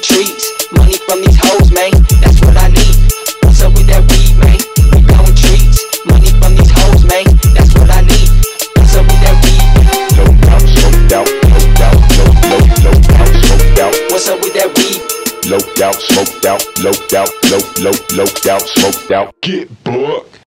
We trees. Money from these hoes, man. That's what I need. What's up with that weed, man? We blowing trees. Money from these hoes, man. That's what I need. What's up with that weed? No doubt, smoked out, no doubt, no, no, no doubt, smoked out, What's up with that weed? low doubt, smoked out, low doubt, low, low, low doubt, smoked out. Get booked.